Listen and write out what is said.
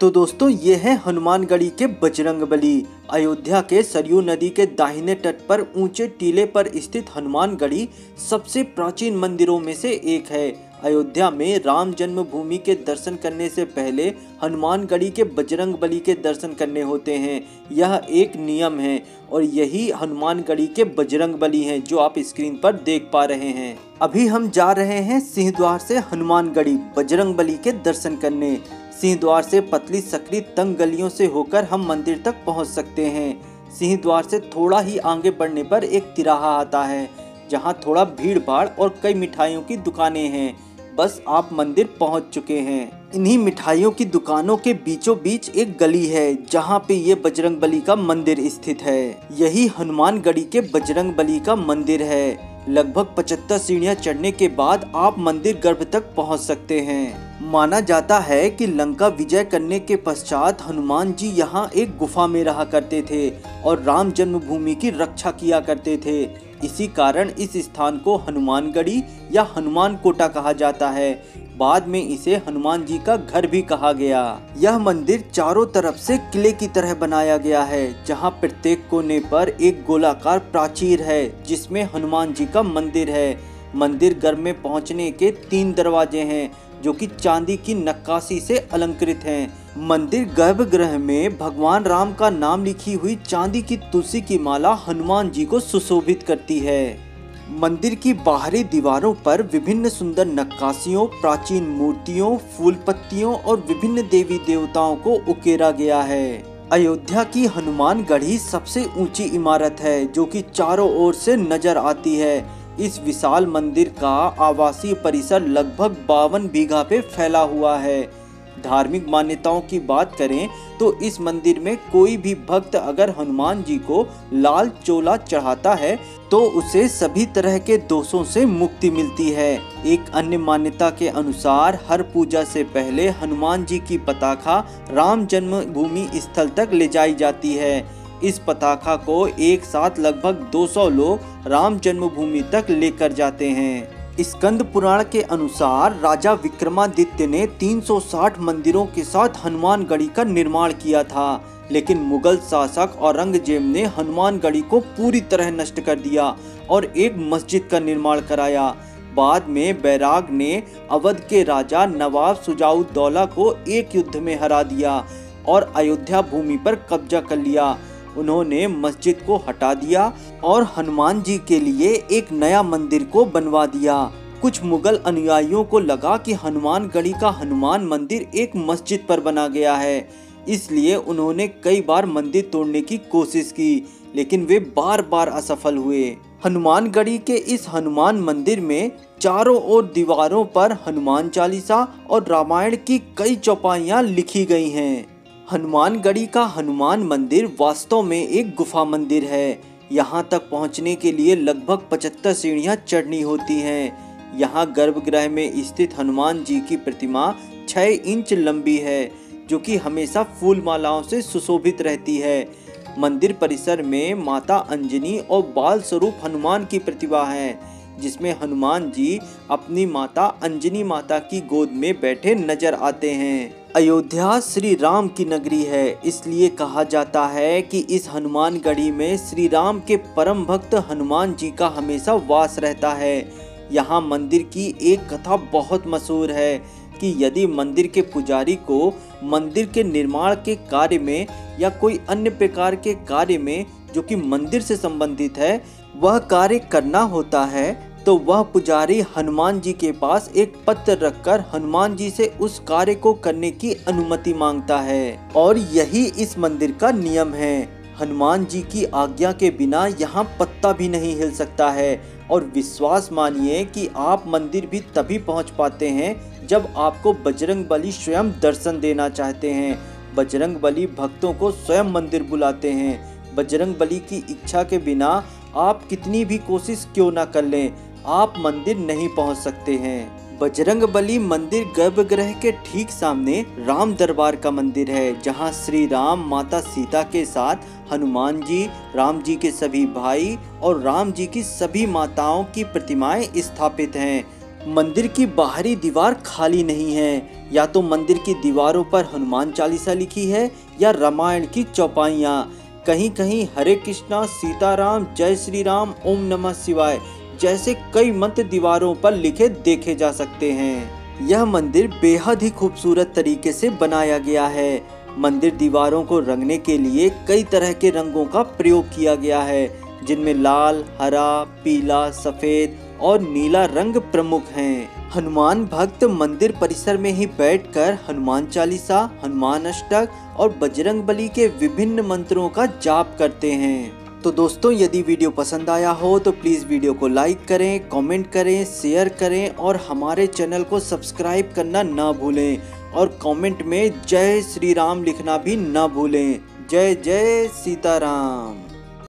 तो दोस्तों, ये है हनुमानगढ़ी के बजरंग बली। अयोध्या के सरयू नदी के दाहिने तट पर ऊँचे टीले पर स्थित हनुमानगढ़ी सबसे प्राचीन मंदिरों में से एक है। अयोध्या में राम जन्मभूमि के दर्शन करने से पहले हनुमानगढ़ी के बजरंग बली के दर्शन करने होते हैं। यह एक नियम है और यही हनुमानगढ़ी के बजरंग बली हैं जो आप स्क्रीन पर देख पा रहे हैं। अभी हम जा रहे हैं सिंह द्वार से हनुमानगढ़ी बजरंग बली के दर्शन करने। सिंह द्वार से पतली सकरी तंग गलियों से होकर हम मंदिर तक पहुँच सकते हैं। सिंह द्वार से थोड़ा ही आगे बढ़ने पर एक तिराहा आता है, जहाँ थोड़ा भीड़ भाड़ और कई मिठाइयों की दुकानें हैं। बस आप मंदिर पहुँच चुके हैं। इन्हीं मिठाइयों की दुकानों के बीचों बीच एक गली है, जहाँ पे ये बजरंग बली का मंदिर स्थित है। यही हनुमान गढ़ी के बजरंग बली का मंदिर है। लगभग पचहत्तर सीढ़ियाँ चढ़ने के बाद आप मंदिर गर्भ तक पहुँच सकते हैं। माना जाता है कि लंका विजय करने के पश्चात हनुमान जी यहाँ एक गुफा में रहा करते थे और राम जन्मभूमि की रक्षा किया करते थे। इसी कारण इस स्थान को हनुमानगढ़ी या हनुमान कोटा कहा जाता है। बाद में इसे हनुमान जी का घर भी कहा गया। यह मंदिर चारों तरफ़ से किले की तरह बनाया गया है, जहाँ प्रत्येक कोने पर एक गोलाकार प्राचीर है, जिसमें हनुमान जी का मंदिर है। मंदिर घर में पहुँचने के तीन दरवाजे हैं जो कि चांदी की नक्काशी से अलंकृत हैं। मंदिर गर्भगृह में भगवान राम का नाम लिखी हुई चांदी की तुलसी की माला हनुमान जी को सुशोभित करती है। मंदिर की बाहरी दीवारों पर विभिन्न सुंदर नक्काशियों, प्राचीन मूर्तियों, फूल पत्तियों और विभिन्न देवी देवताओं को उकेरा गया है। अयोध्या की हनुमान गढ़ी सबसे ऊँची इमारत है, जो कि चारों ओर से नज़र आती है। इस विशाल मंदिर का आवासीय परिसर लगभग बावन बीघा पे फैला हुआ है। धार्मिक मान्यताओं की बात करें तो इस मंदिर में कोई भी भक्त अगर हनुमान जी को लाल चोला चढ़ाता है तो उसे सभी तरह के दोषों से मुक्ति मिलती है। एक अन्य मान्यता के अनुसार, हर पूजा से पहले हनुमान जी की पताखा राम जन्मभूमि स्थल तक ले जाई जाती है। इस पताखा को एक साथ लगभग 200 लोग राम जन्मभूमि तक लेकर जाते हैं। स्कंद पुराण के अनुसार राजा विक्रमादित्य ने 360 मंदिरों के साथ हनुमानगढ़ी का निर्माण किया था, लेकिन मुगल शासक औरंगज़ेब ने हनुमानगढ़ी को पूरी तरह नष्ट कर दिया और एक मस्जिद का निर्माण कराया। बाद में बैराग ने अवध के राजा नवाब सुजाउद्दौला को एक युद्ध में हरा दिया और अयोध्या भूमि पर कब्जा कर लिया। उन्होंने मस्जिद को हटा दिया और हनुमान जी के लिए एक नया मंदिर को बनवा दिया। कुछ मुगल अनुयायियों को लगा कि हनुमान गढ़ी का हनुमान मंदिर एक मस्जिद पर बना गया है। इसलिए उन्होंने कई बार मंदिर तोड़ने की कोशिश की, लेकिन वे बार बार असफल हुए। हनुमान गढ़ी के इस हनुमान मंदिर में चारों ओर दीवारों पर हनुमान चालीसा और रामायण की कई चौपाइयाँ लिखी गई हैं। हनुमानगढ़ी का हनुमान मंदिर वास्तव में एक गुफा मंदिर है। यहाँ तक पहुँचने के लिए लगभग पचहत्तर सीढ़ियाँ चढ़नी होती हैं। यहाँ गर्भगृह में स्थित हनुमान जी की प्रतिमा छः इंच लंबी है, जो कि हमेशा फूल मालाओं से सुशोभित रहती है। मंदिर परिसर में माता अंजनी और बाल स्वरूप हनुमान की प्रतिभा है। जिसमें हनुमान जी अपनी माता अंजनी माता की गोद में बैठे नज़र आते हैं। अयोध्या श्री राम की नगरी है, इसलिए कहा जाता है कि इस हनुमान गढ़ी में श्री राम के परम भक्त हनुमान जी का हमेशा वास रहता है। यहाँ मंदिर की एक कथा बहुत मशहूर है कि यदि मंदिर के पुजारी को मंदिर के निर्माण के कार्य में या कोई अन्य प्रकार के कार्य में, जो कि मंदिर से संबंधित है वह कार्य करना होता है तो वह पुजारी हनुमान जी के पास एक पत्र रखकर हनुमान जी से उस कार्य को करने की अनुमति माँगता है। और यही इस मंदिर का नियम है। हनुमान जी की आज्ञा के बिना यहाँ पत्ता भी नहीं हिल सकता है। और विश्वास मानिए कि आप मंदिर भी तभी पहुँच पाते हैं, जब आपको बजरंग बली स्वयं दर्शन देना चाहते हैं। बजरंग बली भक्तों को स्वयं मंदिर बुलाते हैं। बजरंग बली की इच्छा के बिना आप कितनी भी कोशिश क्यों ना कर लें, आप मंदिर नहीं पहुँच सकते हैं। बजरंग बली मंदिर गर्भगृह के ठीक सामने राम दरबार का मंदिर है, जहाँ श्री राम माता सीता के साथ हनुमान जी, राम जी के सभी भाई और राम जी की सभी माताओं की प्रतिमाएँ स्थापित हैं। मंदिर की बाहरी दीवार खाली नहीं है, या तो मंदिर की दीवारों पर हनुमान चालीसा लिखी है, या रामायण की चौपाइयाँ। कहीं कहीं हरे कृष्णा, सीताराम, जय श्री राम ओम नमः शिवाय जैसे कई मंत्र दीवारों पर लिखे देखे जा सकते हैं। यह मंदिर बेहद ही खूबसूरत तरीके से बनाया गया है। मंदिर दीवारों को रंगने के लिए कई तरह के रंगों का प्रयोग किया गया है, जिनमें लाल, हरा, पीला, सफ़ेद और नीला रंग प्रमुख हैं। हनुमान भक्त मंदिर परिसर में ही बैठकर हनुमान चालीसा, हनुमान अष्टक और बजरंग बली के विभिन्न मंत्रों का जाप करते हैं। तो दोस्तों, यदि वीडियो पसंद आया हो तो प्लीज़ वीडियो को लाइक करें, कमेंट करें, शेयर करें और हमारे चैनल को सब्सक्राइब करना ना भूलें। और कमेंट में जय श्री राम लिखना भी ना भूलें। जय जय सीताराम।